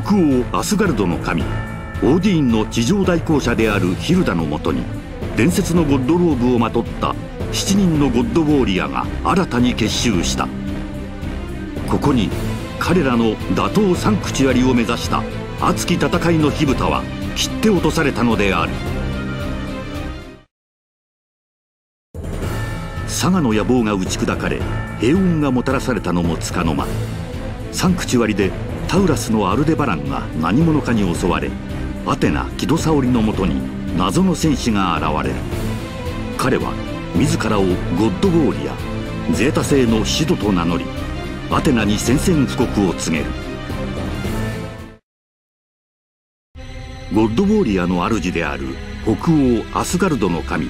北欧アスガルドの神オーディーンの地上代行者であるヒルダのもとに伝説のゴッドローブをまとった7人のゴッドウォーリアが新たに結集した。ここに彼らの打倒サンクチュアリを目指した熱き戦いの火蓋は切って落とされたのである。佐賀の野望が打ち砕かれ平穏がもたらされたのもつかの間。サンクチュアリでタウラスのアルデバランが何者かに襲われアテナ木戸沙織のもとに謎の戦士が現れる。彼は自らをゴッドウォーリアゼータ星のシドと名乗りアテナに宣戦布告を告げる。ゴッドウォーリアの主である北欧アスガルドの神オ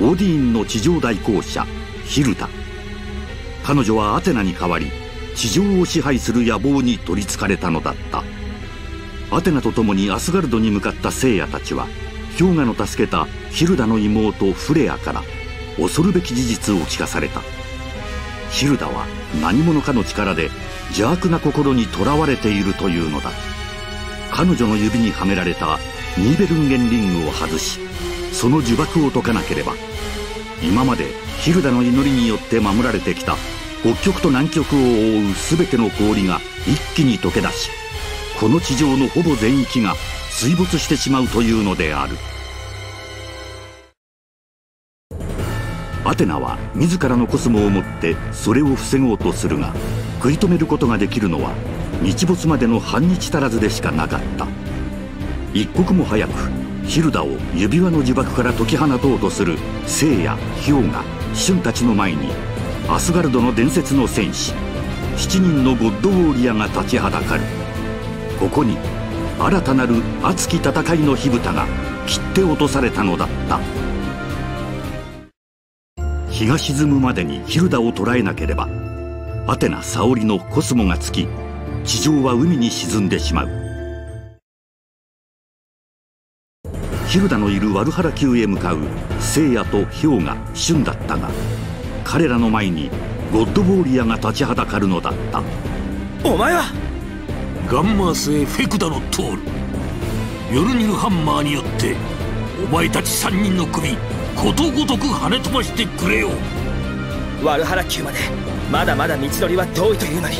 ーディーンの地上代行者ヒルダ彼女はアテナに代わり地上を支配する野望に取りつかれたのだった。アテナと共にアスガルドに向かった聖夜たちは氷河の助けたヒルダの妹フレアから恐るべき事実を聞かされた。ヒルダは何者かの力で邪悪な心にとらわれているというのだ。彼女の指にはめられたニーベルンゲンリングを外しその呪縛を解かなければ今までヒルダの祈りによって守られてきた北極と南極を覆う全ての氷が一気に溶け出しこの地上のほぼ全域が水没してしまうというのである。アテナは自らのコスモをもってそれを防ごうとするが食い止めることができるのは日没までの半日足らずでしかなかった。一刻も早くヒルダを指輪の呪縛から解き放とうとする聖夜氷河シュンたちの前にアスガルドの伝説の戦士。7人のゴッドウォーリアが立ちはだかる。ここに新たなる熱き戦いの火蓋が切って落とされたのだった。日が沈むまでにヒルダを捕らえなければアテナ沙織のコスモがつき地上は海に沈んでしまう。ヒルダのいるワルハラ宮へ向かう聖夜と氷河ンだったが彼らの前にゴッドボーリアが立ちはだかるのだった。お前は？ガンマー星フェクダのトールヨルニルハンマーによってお前たち3人の首ことごとく跳ね飛ばしてくれよ。ワルハラ宮までまだまだ道のりは遠いというのに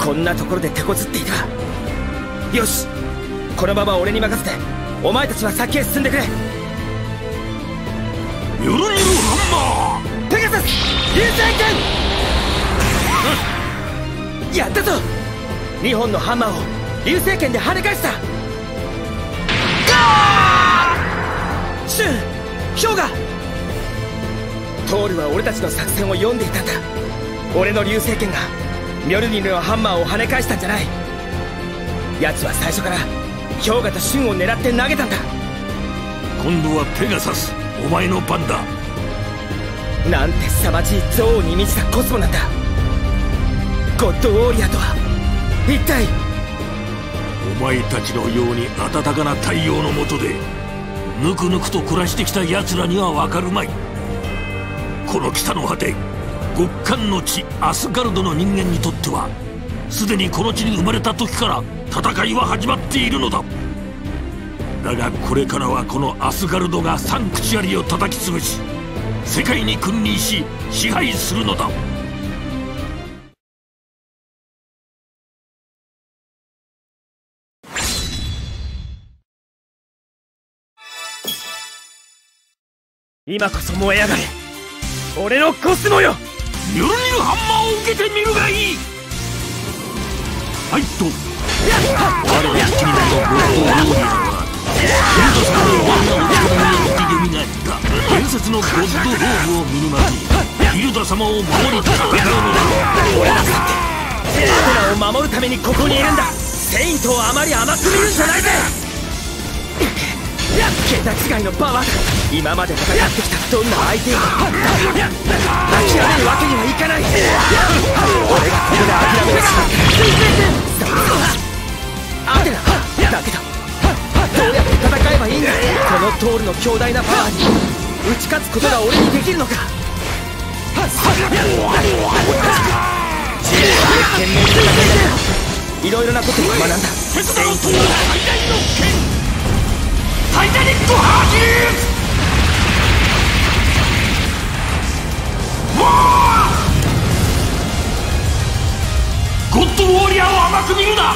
こんなところで手こずっていた。よしこのまま俺に任せてお前たちは先へ進んでくれ。ヨルニルハンマーガサス流星剣やったぞ !2 本のハンマーを流星剣で跳ね返した!シュン!氷河トールは俺たちの作戦を読んでいたんだ!俺の流星剣がミョルニルのハンマーを跳ね返したんじゃない!奴は最初から氷河とシュンを狙って投げたんだ!今度はペガサスお前の番だ!なんて凄まじい憎悪に満ちたコスモなんだ。ゴッドウォーリアとは一体？お前たちのように暖かな太陽の下でぬくぬくと暮らしてきた奴らにはわかるまい。この北の果て極寒の地アスガルドの人間にとってはすでにこの地に生まれた時から戦いは始まっているのだ。だがこれからはこのアスガルドがサンクチュアリを叩き潰し世界に君臨し支配するのだ。今こそ燃え上がれ。俺のコスモよ。ニュルニルハンマーを受けてみるがいい。ファイト我のゴッドウォーリアはヒルドさんの女の力によって蘇った伝説のゴッドローブを身にまといヒルダ様を守り戦うのだ俺だってアテナを守るためにここにいるんだ。セイントをあまり甘く見るんじゃないぜ。桁違いのパワーだ今まで戦ってきたどんな相手を諦めるわけにはいかない。俺がここで諦めてしアテナだ。けどどうやって戦えばいいんだ。このトールの強大なパワーに打ち勝つことが俺にできるのか。懸命に戦いながらいろいろなことを学んだ手伝うと最大の剣タイタニックハーキーゴッドウォーリアーを甘く見るな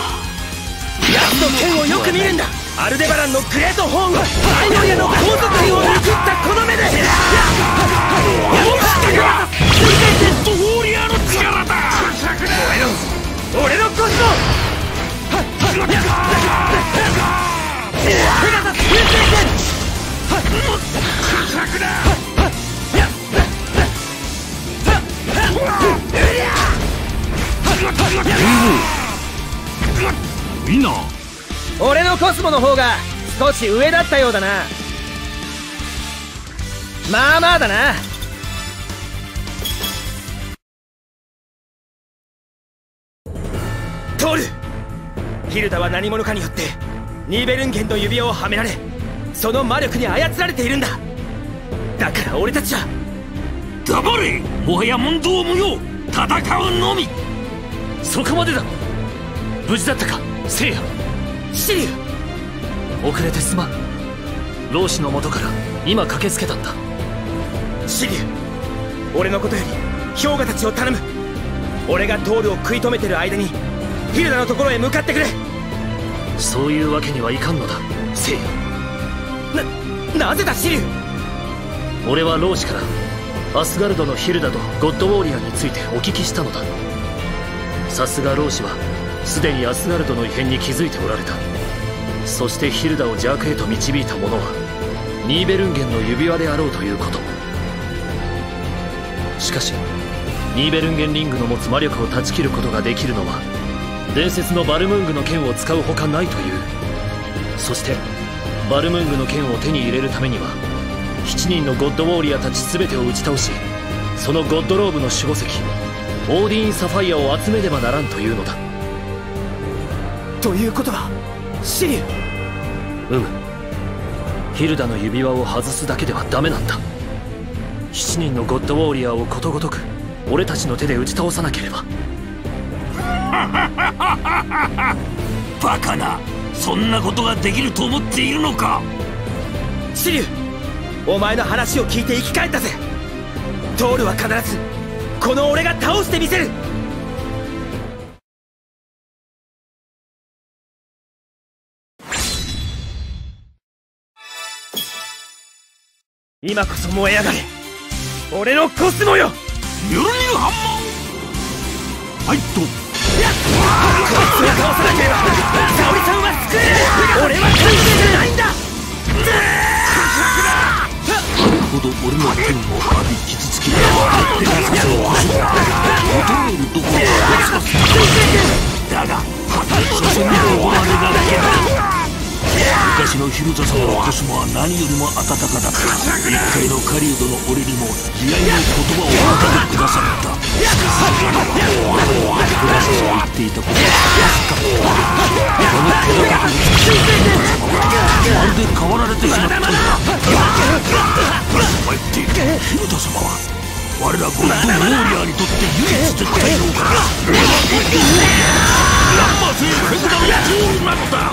奴の剣をよく見るんだアルデバランのグレートホーンアイノリアの高速剣を抜くったこの目で俺の方が少し上だったようだな。まあまあだな。トールヒルダは何者かによってニーベルンゲンの指輪をはめられその魔力に操られているんだ。だから俺たちは黙れ。もはや問答無用。戦うのみ。そこまでだ。無事だったか聖夜シリュ遅れてすまん。老子の元から今駆けつけたんだ。シリュ俺のことより氷河たちを頼む。俺がトールを食い止めてる間にヒルダのところへ向かってくれ。そういうわけにはいかんのだ。聖夜ななぜだシリュ俺は老子からアスガルドのヒルダとゴッドウォーリアーについてお聞きしたのだ。さすが老子はすでにアスガルドの異変に気づいておられたそしてヒルダを邪悪へと導いた者はニーベルンゲンの指輪であろうということ。しかしニーベルンゲンリングの持つ魔力を断ち切ることができるのは伝説のバルムングの剣を使うほかないという。そしてバルムングの剣を手に入れるためには7人のゴッドウォーリアたち全てを打ち倒しそのゴッドローブの守護石オーディーン・サファイアを集めねばならんというのだ。ということはシリュうむヒルダの指輪を外すだけではダメなんだ。7人のゴッドウォーリアをことごとく俺たちの手で打ち倒さなければ。バカな。そんなことができると思っているのか。シリュお前の話を聞いて生き返ったぜ。トールは必ずこの俺が倒してみせる今こそ燃え上がれ。俺のコスモよ。ミュルニルハンマーファイト。こいつを倒さなければ沙織さんは救える。俺は完全じゃないんだ。ほど。俺の剣を浴び傷つきペガサスを襲った。衰えるどころかだが所詮の我が剣昔のヒルザ様のコスモは何よりも温かだった。一回の狩人の俺にも慈愛の言葉をかけてくださった。ペガサスは言っていたことは確かこの気高く美しいヒルザ様はまるで変わられてしまった。んだお前ってヒルザ様は我らゴッドウォーリアーにとって唯一絶対の王から俺はゴッドウォーリアーランマ聖ペグダのトールなのだ。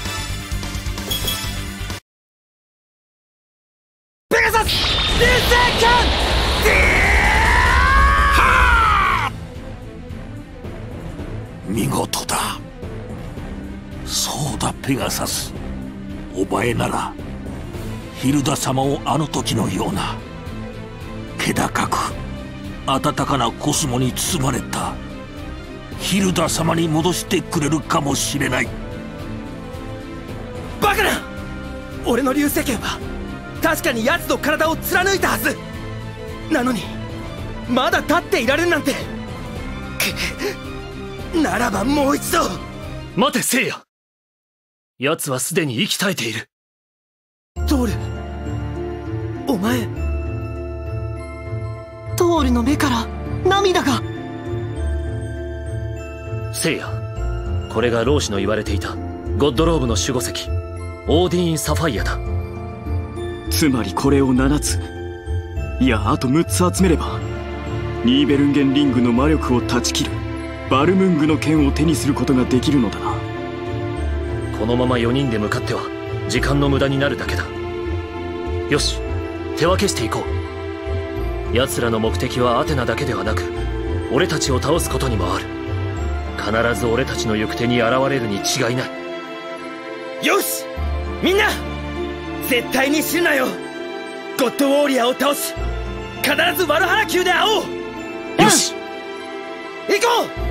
見事だ。そうだペガサス。お前ならヒルダ様をあの時のような気高く温かなコスモに包まれたヒルダ様に戻してくれるかもしれない。バカな！俺の流星剣は確かに奴の体を貫いたはず。なのにまだ立っていられるなんて。くならばもう一度。待て聖夜。奴はすでに息絶えている。トールお前ドールの目から涙が。聖夜これが老子の言われていたゴッドローブの守護石オーディーン・サファイアだ。つまりこれを7ついやあと6つ集めればニーベルンゲンリングの魔力を断ち切るバルムングの剣を手にすることができるのだな。このまま4人で向かっては時間の無駄になるだけだ。よし手分けしていこう。奴らの目的はアテナだけではなく俺たちを倒すことにもある。必ず俺たちの行く手に現れるに違いない。よしみんな絶対に死ぬなよ。ゴッドウォーリアーを倒し必ずワルハラ宮で会おう。よし。行こう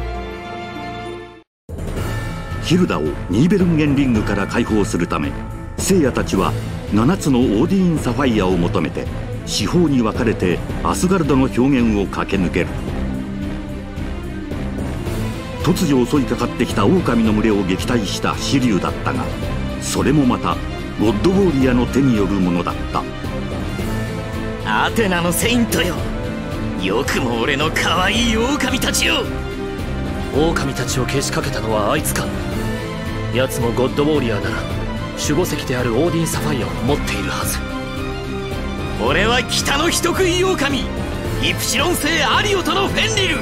ヒルダをニーベルンゲンリングから解放するため聖夜たちは7つのオーディーン・サファイアを求めて四方に分かれてアスガルドの表現を駆け抜ける。突如襲いかかってきた狼の群れを撃退したシリュウだったがそれもまたゴッドウォーリアの手によるものだった。アテナのセイントよ。よくも俺の可愛い狼たちよ。狼たちをけしかけたのはあいつか奴もゴッドウォーリアーなら守護石であるオーディン・サファイアを持っているはず。俺は北の人食い狼イプシロン星アリオとのフェンリル。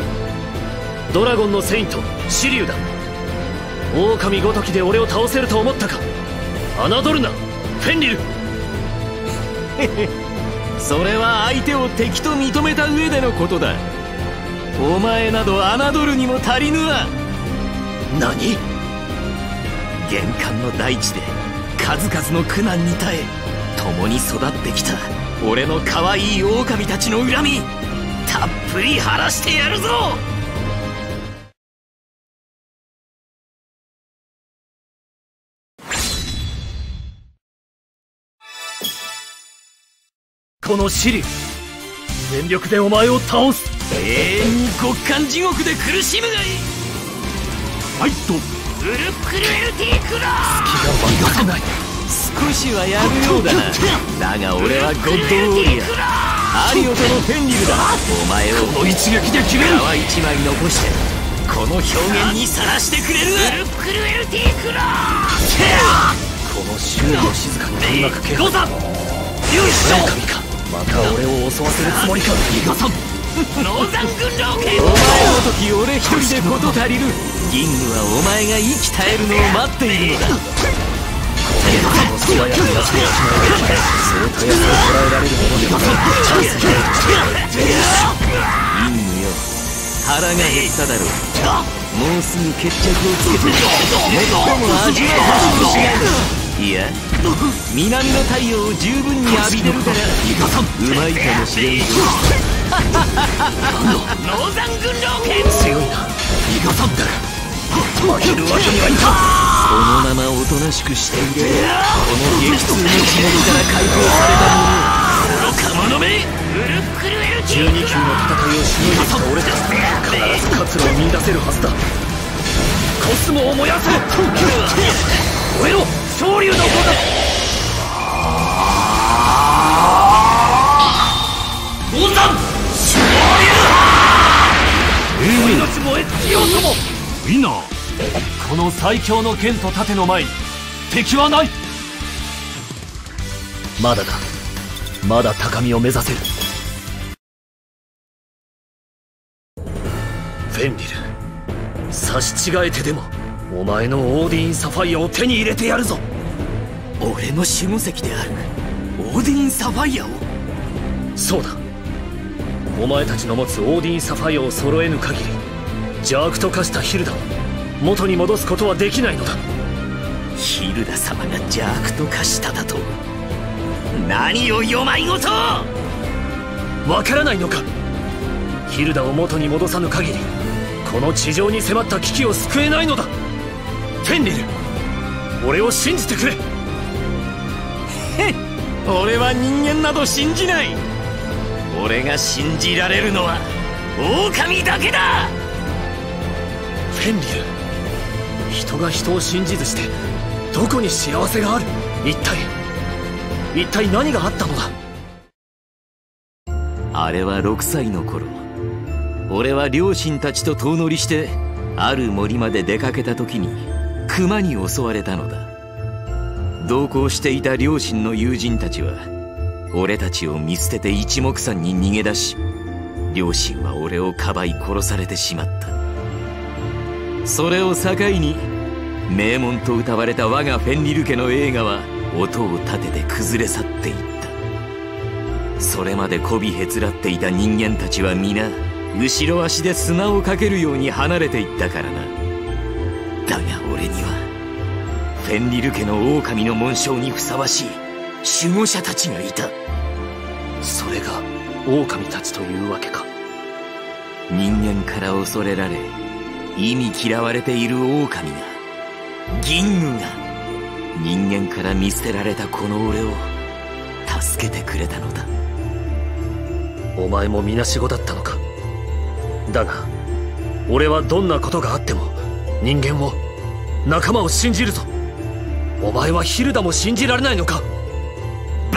ドラゴンのセイントシリュウだ。狼ごときで俺を倒せると思ったか。侮るな。フェンリル。それは相手を敵と認めた上でのことだ。お前など侮るにも足りぬわ。何？玄関の大地で数々の苦難に耐え共に育ってきた俺の可愛い狼たちの恨みたっぷり晴らしてやるぞ!このシリ全力でお前を倒す。永遠に極寒地獄で苦しむがいい。ファイトウルクルエルティクラ隙が分かない少しはやるようだな。だが俺はゴッドウォーリアアリオとのフェンリルだ。お前をこの一撃で決める。皮一枚残してこの表現にさらしてくれるウルクルエルティクラこの周囲を静かに。取り巻く気配ゴザよいしょ。また俺を襲わせるつもりか。イカさんノーザン軍狼剣お前の時俺一人で事足りる銀具はお前が息絶えるのを待っているのだ素早くやってしまえばそうたやすを捉えられるものではないチャンスだ銀具よ腹が減っただろうもうすぐ決着をつけて最も味は欲しくしないいや南の太陽を十分に浴びてるからうまいかもしれんぞ。ノーザン軍狼剣強いな。イカさんだ負けるわけにはいかこのままおとなしくしていれ。この激痛の地獄から解放された者を愚か者めウルクルエルテ12級の戦いをしのいできた俺たち必ず活路を見出せ。るはずだコスモを燃やせ。燃えろ。昇竜の子だ。オザン昇竜命燃え尽きようとも。竜ウィナー。この最強の剣と盾の前に敵はない。まだだまだ高みを目指せる。フェンリル差し違えてでもお前のオーディーン・サファイアを手に入れてやるぞ。俺の守護石である。オーディン・サファイアを？そうだお前たちの持つオーディン・サファイアを揃えぬ限り邪悪と化したヒルダを元に戻すことはできないのだ。ヒルダ様が邪悪と化しただと何をよまいごとわからないのか。ヒルダを元に戻さぬ限りこの地上に迫った危機を救えないのだ。フェンリル俺を信じてくれ。へっ。俺は人間など信じない俺が信じられるのは狼だけだ！フェンリル人が人を信じずしてどこに幸せがある？一体一体何があったのだ？あれは6歳の頃。俺は両親たちと遠乗りしてある森まで出かけた時に熊に襲われたのだ。同行していた両親の友人たちは俺たちを見捨てて一目散に逃げ出し両親は俺をかばい殺されてしまった。それを境に名門と歌われた我がフェンリル家の映画は音を立てて崩れ去っていった。それまで媚びへつらっていた人間たちは皆後ろ足で砂をかけるように離れていったからな。だが俺にはフェンリル家の狼の紋章にふさわしい。守護者たちがいた。それが狼たちというわけか。人間から恐れられ意味嫌われている狼が銀具が人間から見捨てられたこの俺を助けてくれたのだ。お前もみなしごだったのか。だが俺はどんなことがあっても人間を仲間を信じるぞ。お前はヒルダも信じられないのか。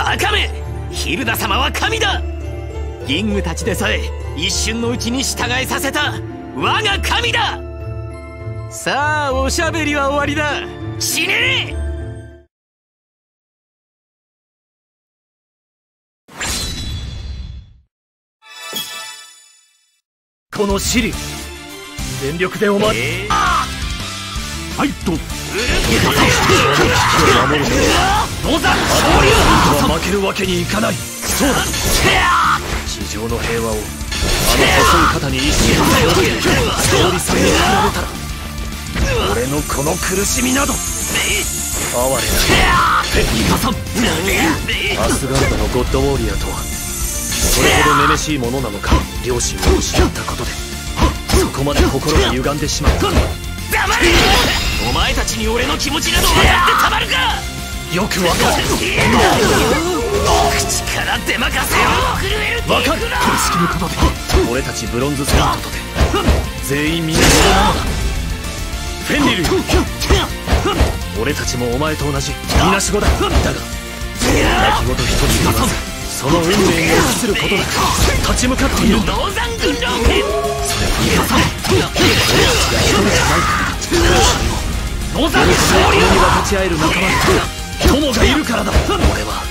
バカめ!ヒルダ様は神だ!銀具たちでさえ一瞬のうちに従えさせた我が神だ!さあおしゃべりは終わりだ!死ね!このシリ全力でお前、えー、ファイトノザは負けるわけにい。かない。そうだ地上の平和をあの細い。肩に意識を背負って勝利さんに比べたら俺のこの苦しみなど哀れなペッニカさんアスガルドのゴッドウォーリアとはそれほどめめしい。ものなのか両親を失ったことでそこまで心が歪んでしまった黙れお前たちに俺の気持ちなど分かってたまるか！よくわかる口から出まかせよわかる公式のことで。俺たちブロンズセントとで全員みんなのだフェンリル俺たちもお前と同じ。みなしごだ。だが泣き言一人言わずその運命に臆することなく立ち向かっているんだ。それは皆さん俺たちが一人じゃない。から野山俺に分かち合える仲間友がいるからだ俺は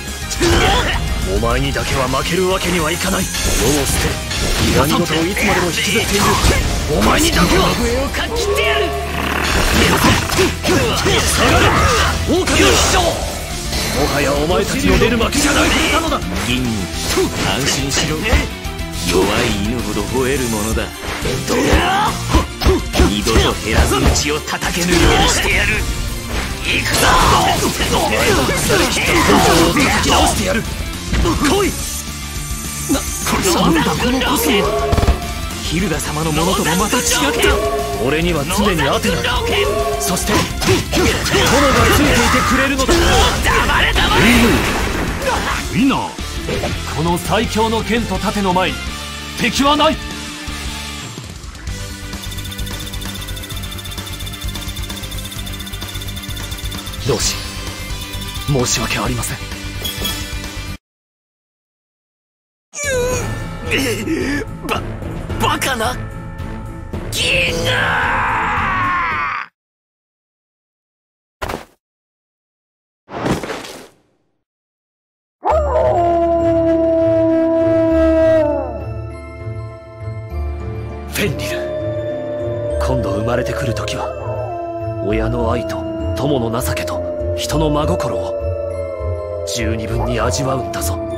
お前にだけは負けるわけにはいかない。世を捨て恨み事をいつまでも引きずっているお前にだけは上をかきってやる下がれ狼の秘書もはやお前たちの出る幕じゃない。なのだ銀安心しろ弱い犬ほど吠えるものだ二度と減らず口を叩けぬようにしてやる。行くぞ。お前の腐れ切った根性を叩き直してやる来い。ななんだこのコスモヒルダ様のものともまた違った俺には常にアテナがそして友がついていてくれるのだ。黙れ黙れ。ウィナーこの最強の剣と盾の前に敵はない同志。申し訳ありません。ババカな。銀河フェンリル。今度生まれてくる時は親の愛と友の情けと人の真心を十二分に味わうんだぞ。